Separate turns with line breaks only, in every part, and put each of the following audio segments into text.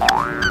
Oh,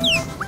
Bye.